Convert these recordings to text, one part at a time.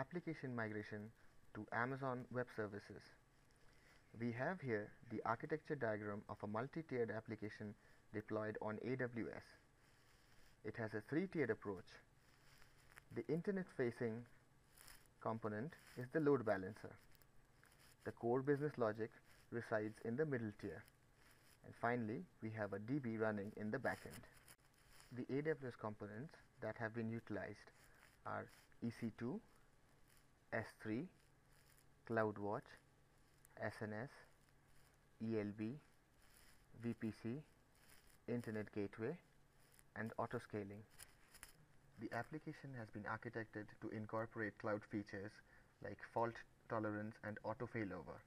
Application migration to Amazon Web Services. We have here the architecture diagram of a multi-tiered application deployed on AWS. It has a three-tiered approach. The internet-facing component is the load balancer. The core business logic resides in the middle tier. And finally, we have a DB running in the backend. The AWS components that have been utilized are EC2, S3, CloudWatch, SNS, ELB, VPC, Internet Gateway, and autoscaling. The application has been architected to incorporate cloud features like fault tolerance and auto failover.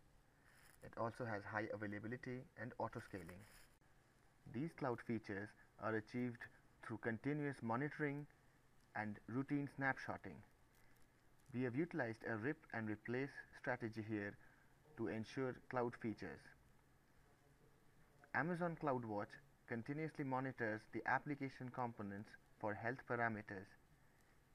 It also has high availability and autoscaling. These cloud features are achieved through continuous monitoring and routine snapshotting. We have utilized a rip and replace strategy here to ensure cloud features. Amazon CloudWatch continuously monitors the application components for health parameters.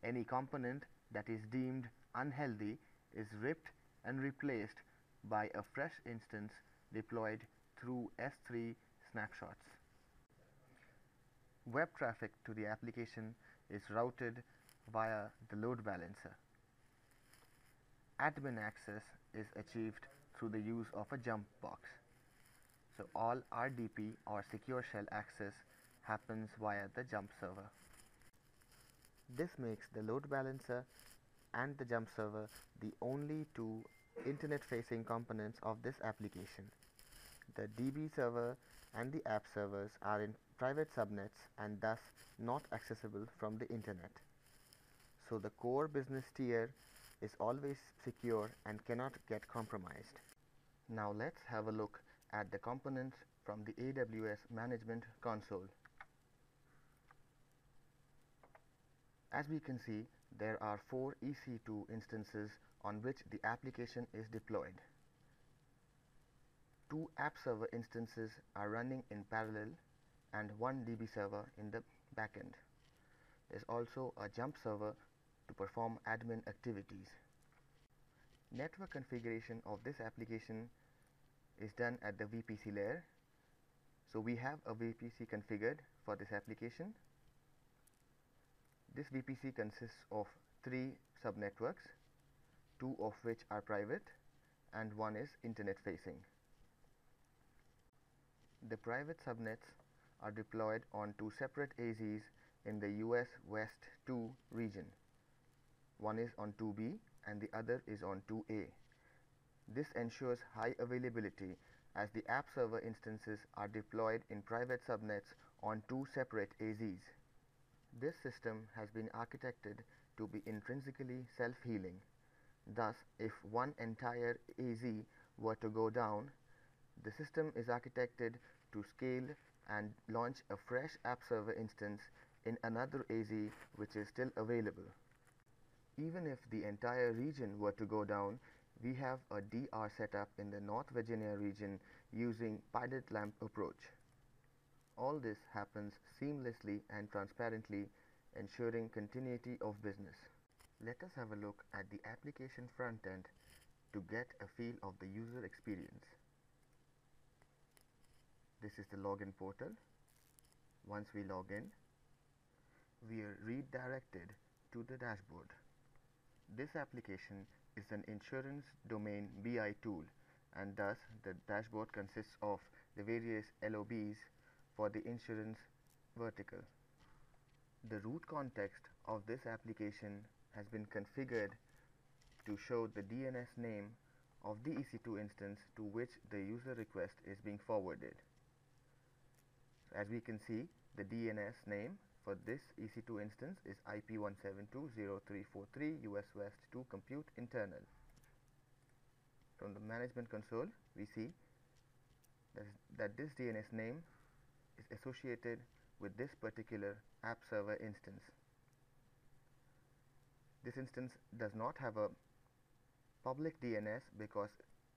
Any component that is deemed unhealthy is ripped and replaced by a fresh instance deployed through S3 snapshots. Web traffic to the application is routed via the load balancer. Admin access is achieved through the use of a jump box. So all RDP or secure shell access happens via the jump server. This makes the load balancer and the jump server the only two internet facing components of this application. The DB server and the app servers are in private subnets and thus not accessible from the internet. So the core business tier is always secure and cannot get compromised. Now let's have a look at the components from the AWS Management Console. As we can see, there are four EC2 instances on which the application is deployed. Two app server instances are running in parallel and one DB server in the backend. There's also a jump server to perform admin activities. Network configuration of this application is done at the VPC layer. So we have a VPC configured for this application. This VPC consists of three subnetworks, two of which are private and one is internet facing. The private subnets are deployed on two separate AZs in the US West 2 region. One is on 2B and the other is on 2A. This ensures high availability as the app server instances are deployed in private subnets on two separate AZs. This system has been architected to be intrinsically self-healing. Thus, if one entire AZ were to go down, the system is architected to scale and launch a fresh app server instance in another AZ which is still available. Even if the entire region were to go down, we have a DR setup in the North Virginia region using pilot lamp approach. All this happens seamlessly and transparently ensuring continuity of business. Let us have a look at the application front end to get a feel of the user experience. This is the login portal. Once we log in, we are redirected to the dashboard. This application is an insurance domain BI tool and thus the dashboard consists of the various LOBs for the insurance vertical. The root context of this application has been configured to show the DNS name of the EC2 instance to which the user request is being forwarded. As we can see, the DNS name for this EC2 instance is IP172.0343 US West 2 compute internal. From the management console, we see that, that this DNS name is associated with this particular app server instance. This instance does not have a public DNS because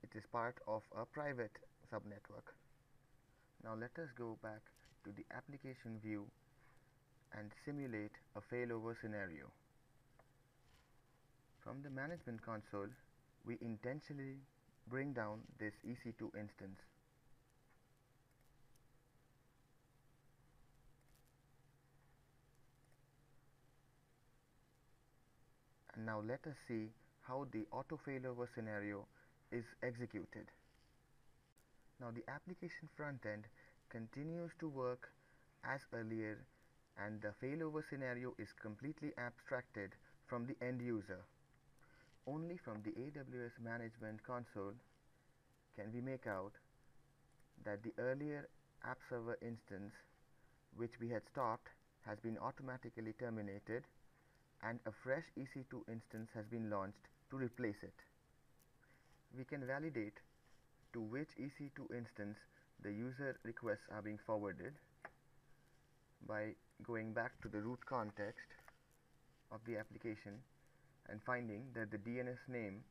it is part of a private subnetwork. Now let us go back to the application view and simulate a failover scenario. From the management console, we intentionally bring down this EC2 instance. And now let us see how the auto failover scenario is executed. Now the application front end continues to work as earlier and the failover scenario is completely abstracted from the end user. Only from the AWS management console can we make out that the earlier app server instance which we had stopped has been automatically terminated and a fresh EC2 instance has been launched to replace it. We can validate to which EC2 instance the user requests are being forwarded by going back to the root context of the application and finding that the DNS name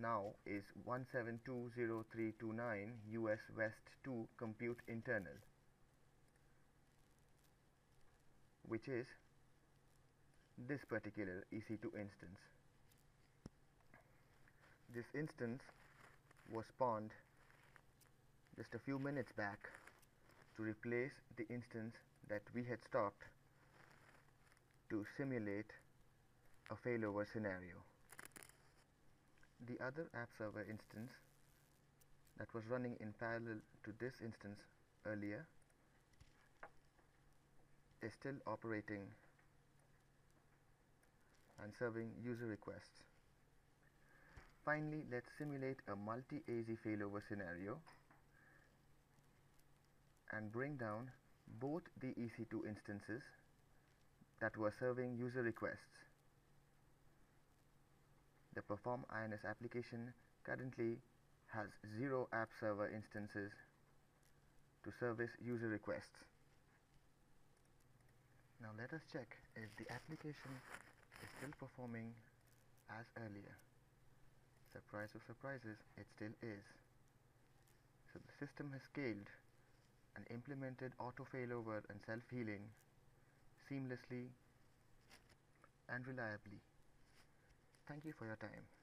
now is 1720329 US West 2 compute internal which is this particular EC2 instance. This instance was spawned just a few minutes back to replace the instance that we had stopped to simulate a failover scenario. The other app server instance that was running in parallel to this instance earlier is still operating and serving user requests. Finally, let's simulate a multi-AZ failover scenario and bring down both the EC2 instances that were serving user requests. The Perform INS application currently has zero app server instances to service user requests. Now let us check if the application is still performing as earlier. Surprise of surprises, it still is. So the system has scaled and implemented auto failover and self-healing seamlessly and reliably. Thank you for your time.